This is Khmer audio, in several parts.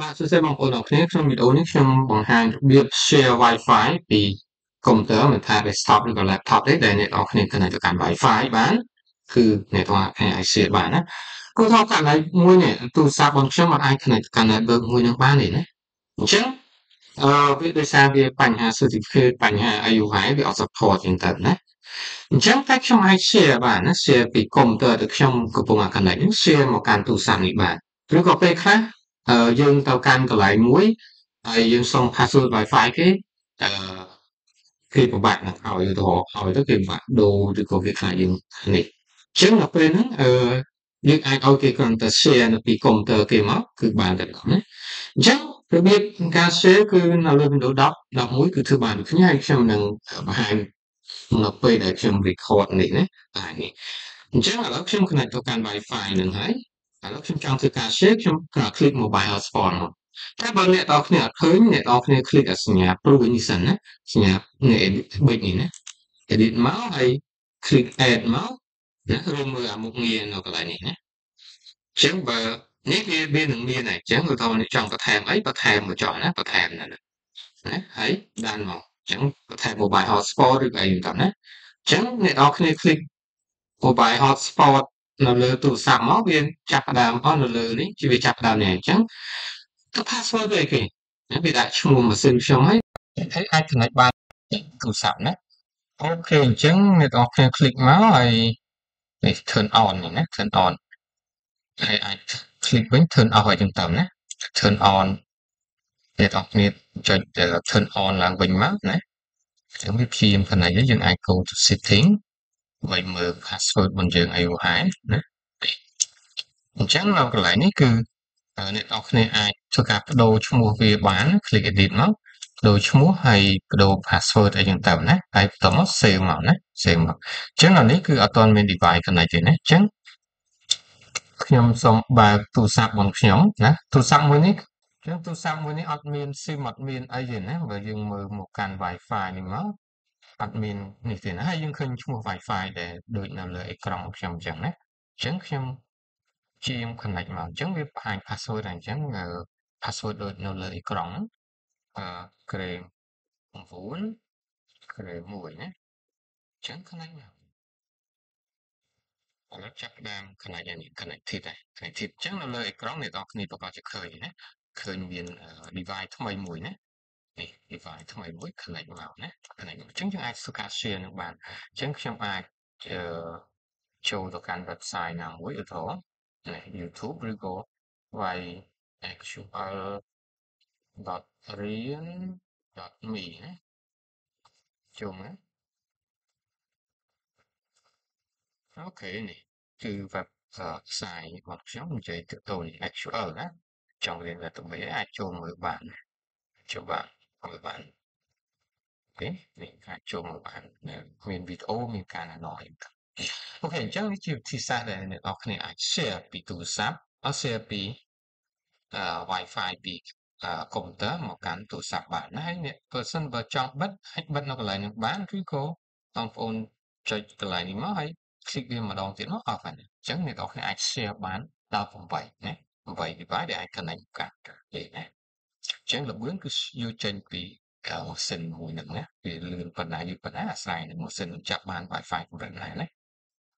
បាទសួស្តីបងប្អូនអរគ្នាក្នុងវីដេអូនេះខ្ញុំបង្ហាញរបៀប share Wi-Fi ពីកុំព្យូទ័រមិនថា desktop ឬក៏ laptop ទេដែលអ្នកនរគ្នា connect ទៅកាន់ Wi-Fi បានគឺអ្នកទាំងអស់គ្នាអាច share បានណាគោលថាករណីមួយនេះទូរស័ព្ទរបស់ខ្ញុំអាច connect ទៅកាន់ network មួយនឹងបានទេណាអញ្ចឹងអឺវាដោយសារវាបញ្ហា certificate បញ្ហា AUI វាអត់ support ចឹងទៅណាអញ្ចឹងតែខ្ញុំអាច share បានណា share ពីកុំព្យូទ័រទៅខ្ញុំកំពុង connect នេះ share មកកាន់ទូរស័ព្ទនេះបានឬក៏ពេលខ្លះ យើងទៅកាន់កន្លែងមួយហើយយើងសុំ password Wi-Fi គេអឺគេពិបាកនឹងឲ្យឧទាហរណ៍ឲ្យទៅគេពិបាកដូរឬក៏គេខ្លាចយើងនេះអញ្ចឹងដល់ពេលហ្នឹងអឺយើងអាចឲ្យគេគ្រាន់តែ share នៅពីកុំព្យូទ័រគេមកគឺបានតែដល់ណាអញ្ចឹងរបៀបការ share គឺនៅលើ Windows 10 11គឺធ្វើបានដូចគ្នាហើយខ្ញុំនឹងបង្ហាញនៅពេលដែលខ្ញុំ record នេះណាតែនេះអញ្ចឹងឥឡូវខ្ញុំ connect ទៅកាន់ Wi-Fi នឹងហើយ ឥឡូវខ្ញុំចង់ធ្វើការ share ខ្ញុំគ្រាន់ click mobile hotspot មកតែបើអ្នកនរគ្នាអត់ឃើញអ្នកនរគ្នា click អាសញ្ញាព្រួយនេះសិនណាសញ្ញានេះ edit ប៊ិចនេះណា edit មកហើយ click add មកណារួមមើលអាមុខងារនៅកន្លែងនេះណាអញ្ចឹងបើនេះវាវានឹងមានហើយអញ្ចឹងឧទាហរណ៍នេះចង់បន្ថែមអីបន្ថែមមកចុះណាបន្ថែមណាណាហើយដានមកអញ្ចឹងបន្ថែម mobile hotspot ឬអីតាមណាអញ្ចឹងអ្នកនរគ្នា click mobile hotspot នៅលើទូរស័ព្ទមកវាចាប់ផ្ដើមអស់នៅលើនេះជាវាចាប់ផ្ដើមនេះអញ្ចឹងទៅ password ទៅអីគេវាដាក់ឈ្មោះម៉ាស៊ីនខ្ញុំហើយហើយអាច connect បានទូរស័ព្ទណាអូខេអញ្ចឹងអ្នកនរគ្នា click មកហើយនេះ turn on នេះណា turn on ហើយអាច click វិញ turn off ឲ្យចឹងទៅណា turn on អ្នកនរគ្នាចុច turn on ឡើងវិញមកណាអញ្ចឹងវាព្យាយាម connect យើងអាច go to setting ដើម្បីមើល password របស់យើងឲ្យវហើយណាអញ្ចឹងនៅកន្លែងនេះគឺអ្នកនរគ្នាអាចធ្វើការបដូរឈ្មោះវាបាន click edit មកបដូរឈ្មោះហើយបដូរ password អីចឹងទៅណាហើយបន្តមក save មកណា save មកអញ្ចឹងអានេះគឺអត់ទាន់មាន device connect ទេណាអញ្ចឹងខ្ញុំសូមបើកទូរស័ព្ទរបស់ខ្ញុំណាទូរស័ព្ទមួយនេះអញ្ចឹងទូរស័ព្ទមួយនេះអត់មាន SIM អត់មានអីទេណាបើយើងមើលមកកាន់ Wi-Fi នេះមក អត់មាននេះទេណាហើយយើងឃើញឈ្មោះ Wi-Fi ដែលដូចនៅលើអេក្រង់ខ្ញុំអញ្ចឹងណាអញ្ចឹងខ្ញុំជា connect មកអញ្ចឹងវាបង្ហាញ password អញ្ចឹង password ដូចនៅលើអេក្រង់ហ្នឹងអឺ grade 9 grade 1ណាអញ្ចឹង connect មកឥឡូវចាប់ផ្ដើម connect នេះ connected ហើយ connected អញ្ចឹងនៅលើអេក្រង់អ្នកនរគ្នាប្រកាសជាឃើញណាឃើញមាន device ថ្មីមួយណា នេះ device ថ្មីមួយ connect មកណា connect អញ្ចឹងយើងអាចធ្វើការ share នឹងបានអញ្ចឹងខ្ញុំអាចអឺចូលទៅកាន់ website ណាមួយឧទាហរណ៍ YouTube ឬក៏ yxql.rean.me ណាចូលណា OK នេះគឺ web ផ្សាយរបស់ខ្ញុំនិយាយទៅទៅ SQL ណាចង់រៀន database អាចចូលមើលបានចូលបាន មើលបាន OK នេះអាចចូលមើលបានមានវីដេអូមានការណែនាំ OK អញ្ចឹងនេះជាវិធីសាស្ត្រដែលអ្នកទាំងអស់គ្នាអាច share ពីទូរស័ព្ទអត់ share ពីអឺ Wi-Fi ពីកុំព្យូទ័រមកកាន់ទូរស័ព្ទបានណាហើយអ្នក person បើចង់បិទអាចបិទនៅកន្លែងនេះបានឬក៏បងប្អូនចុចកន្លែងនេះមកហើយ click វាម្ដងទៀតមក off ហើយអញ្ចឹងអ្នកនរគ្នាអាច share បានដល់8ណា8 device ដែលអាច connect កាន់គេណាអញ្ចឹងល្បឿនគឺយកចេញពីម៉ាស៊ីនមួយហ្នឹងណាវាលឿនប៉ុណ្ណាយឺតប៉ុណ្ណាអាស្រ័យនឹងម៉ាស៊ីនចាប់បាន Wi-Fi កម្រិតណាណា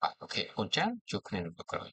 បាទអូខេអរគុណច្រើនជួបគ្នានៅពេលក្រោយ